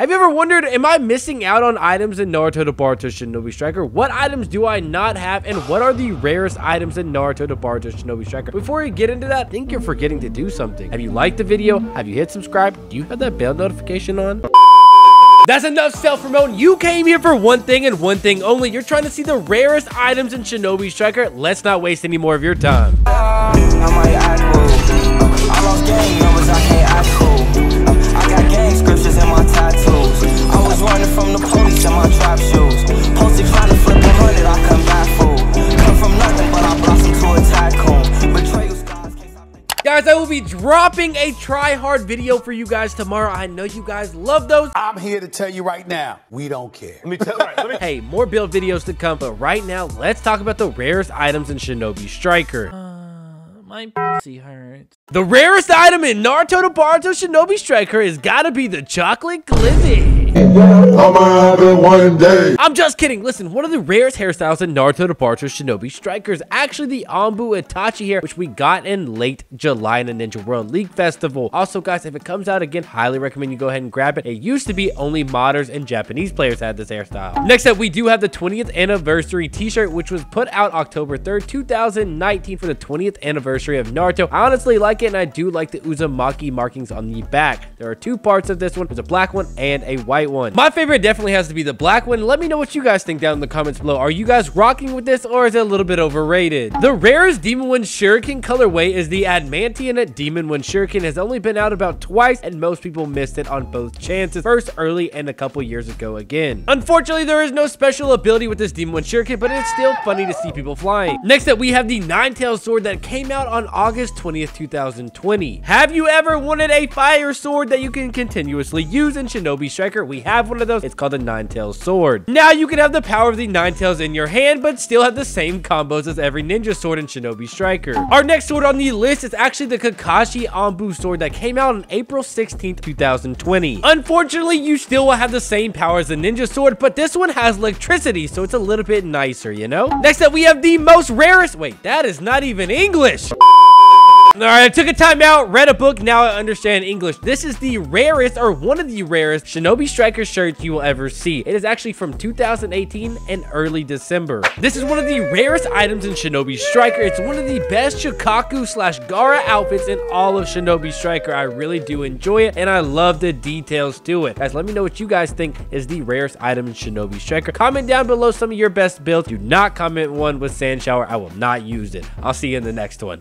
Have you ever wondered, am I missing out on items in Naruto to Boruto Shinobi Striker? What items do I not have, and what are the rarest items in Naruto to Boruto Shinobi Striker? Before you get into that, I think you're forgetting to do something. Have you liked the video? Have you hit subscribe? Do you have that bell notification on? That's enough self-promote. You came here for one thing and one thing only. You're trying to see the rarest items in Shinobi Striker. Let's not waste any more of your time. Guys, I will be dropping a try hard video for you guys tomorrow. I know you guys love those. I'm here to tell you right now, we don't care. Let me tell right, let me Hey, more build videos to come, but right now, let's talk about the rarest items in Shinobi Striker. Uh, my pussy hurts. The rarest item in Naruto to Boruto Shinobi Striker has gotta be the chocolate glizzy. It one day. I'm just kidding. Listen, one of the rarest hairstyles in Naruto to Boruto Shinobi Strikers actually the Anbu Itachi hair, which we got in late July in the Ninja World League Festival. Also, guys, if it comes out again, highly recommend you go ahead and grab it. It used to be only modders and Japanese players had this hairstyle. Next up, we do have the 20th anniversary t-shirt, which was put out October 3rd, 2019 for the 20th anniversary of Naruto. I honestly like it, and I do like the Uzumaki markings on the back. There are two parts of this one. There's a black one and a white white one. My favorite definitely has to be the black one. Let me know what you guys think down in the comments below. Are you guys rocking with this or is it a little bit overrated? The rarest Demon Wind Shuriken colorway is the Adamantium Demon Wind Shuriken. has only been out about twice and most people missed it on both chances. First early and a couple years ago again. Unfortunately, there is no special ability with this Demon Wind Shuriken, but it's still funny to see people flying. Next up, we have the Nine-Tailed Sword that came out on August 20th, 2020. Have you ever wanted a fire sword that you can continuously use in Shinobi Striker? We have one of those. It's called a Nine-Tailed Sword. Now you can have the power of the Nine Tails in your hand, but still have the same combos as every ninja sword in Shinobi Striker. Our next sword on the list is actually the Kakashi Anbu sword that came out on April 16th, 2020. Unfortunately, you still will have the same power as the ninja sword, but this one has electricity, so it's a little bit nicer, you know? Next up, we have the most rarest... Wait, that is not even English. All right, I took a time out, read a book, now I understand English. This is the rarest, or one of the rarest, Shinobi Striker shirts you will ever see. It is actually from 2018 and early December. This is one of the rarest items in Shinobi Striker. It's one of the best Shukaku slash Gaara outfits in all of Shinobi Striker. I really do enjoy it, and I love the details to it. Guys, let me know what you guys think is the rarest item in Shinobi Striker. Comment down below some of your best builds. Do not comment one with Sand Shower. I will not use it. I'll see you in the next one.